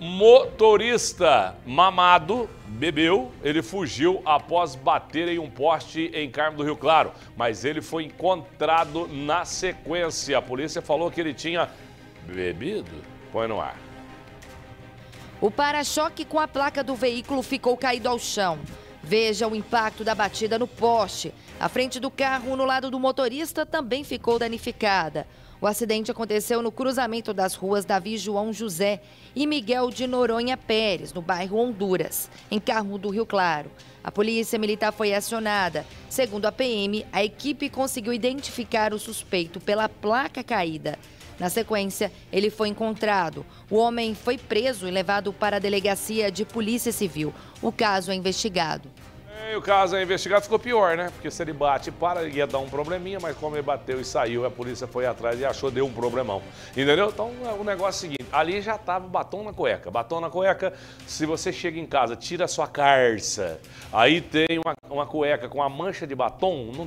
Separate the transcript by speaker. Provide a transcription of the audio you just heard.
Speaker 1: Motorista mamado bebeu, ele fugiu após bater em um poste em Carmo do Rio Claro, mas ele foi encontrado na sequência. A polícia falou que ele tinha bebido. Põe no ar.
Speaker 2: O para-choque com a placa do veículo ficou caído ao chão. Veja o impacto da batida no poste. A frente do carro, no lado do motorista, também ficou danificada. O acidente aconteceu no cruzamento das ruas Davi João José e Miguel de Noronha Pérez, no bairro Honduras, em Carmo do Rio Claro. A polícia militar foi acionada. Segundo a PM, a equipe conseguiu identificar o suspeito pela placa caída. Na sequência, ele foi encontrado. O homem foi preso e levado para a delegacia de Polícia Civil. O caso é investigado.
Speaker 1: O caso é investigado, ficou pior, né? Porque se ele bate para, ia dar um probleminha, mas como ele bateu e saiu, a polícia foi atrás e achou, deu um problemão. Entendeu? Então, o negócio é o seguinte, ali já estava batom na cueca. Batom na cueca, se você chega em casa, tira a sua carça, aí tem uma, uma cueca com a mancha de batom, não tem